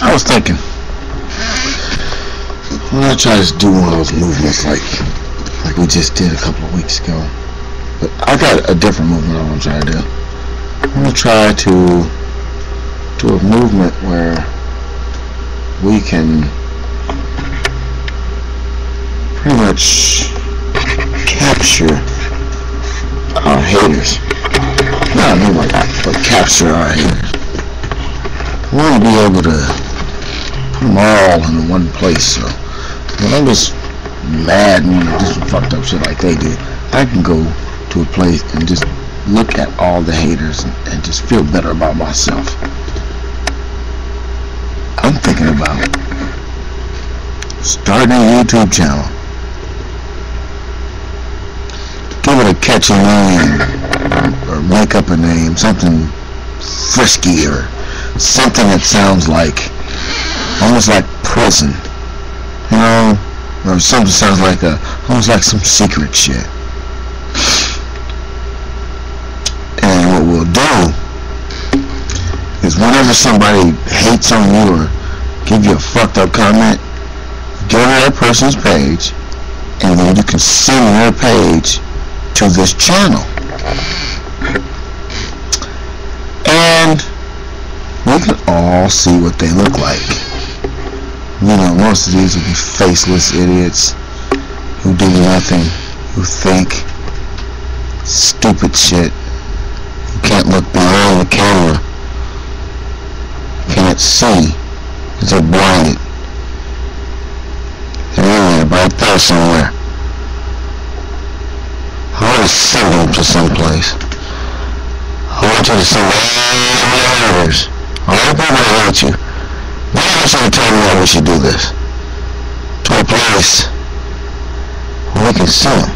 I was thinking, I'm gonna try to do one of those movements like like we just did a couple of weeks ago. But I got a different movement I want to try to do. I'm gonna try to do a movement where we can pretty much capture our haters. Not a movement like that, but capture our haters. I want to be able to put them all in one place. So when I'm just mad and do some fucked up shit like they did, I can go to a place and just look at all the haters and, and just feel better about myself. I'm thinking about starting a YouTube channel. Give it a catchy name or make up a name, something frisky or something that sounds like almost like prison. You know, or something sounds like a almost like some secret shit. And what we'll do is whenever somebody hates on you or give you a fucked up comment, go to that person's page and then you can send their page to this channel. And we can all see what they look like. You know, most of these will be faceless idiots who do nothing, who think stupid shit, who can't look behind the camera, can't see, they're blinded. They're in there, right there somewhere. I want to send them to someplace. I want you to send all the others, all the people that hate you. They actually told me that we should do this. To a place where we can see them.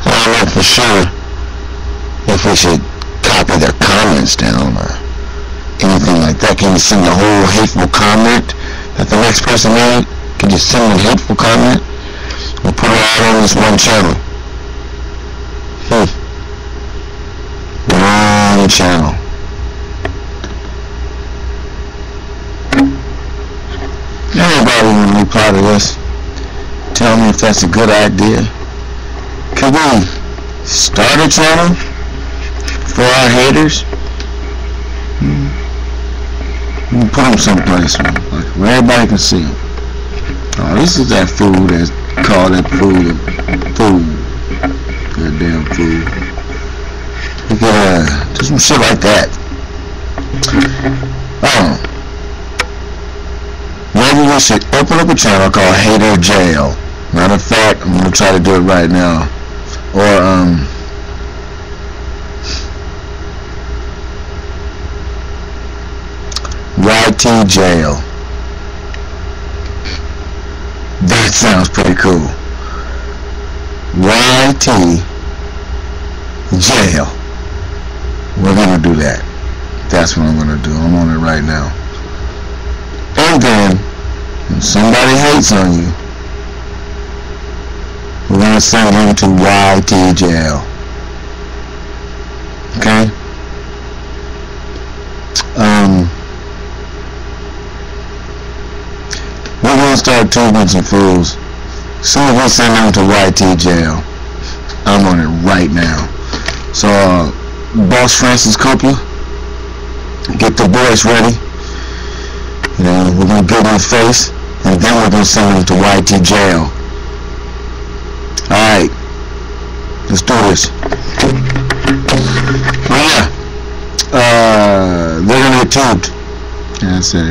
I don't know for sure if we should copy their comments down or anything like that. Can you send the whole hateful comment that the next person made? Can you send a hateful comment? Or put it out on this one channel? Hmm. One channel. Anybody want to be part of this? Tell me if that's a good idea. Could we start a channel for our haters? Hmm. We can put them someplace like, where everybody can see them. Oh, this is that food that's called that food. Food. Goddamn food. We could uh, do some shit like that. Oh. We should open up a channel called Hater Jail. Matter of fact, I'm gonna try to do it right now. Or um YT Jail. That sounds pretty cool. YT Jail. We're gonna do that. That's what I'm gonna do. I'm on it right now. And then, somebody hates on you, we're gonna send him to YT jail. Okay? Um, we're gonna start tuning some fools. Soon as we send them to YT jail, I'm on it right now. So, uh, Boss Francis Coppola, get the boys ready. Gonna get face, and then we're gonna send him to YT jail. Alright. Let's do this. Oh yeah. Uh, they're gonna get. Yeah, that's it.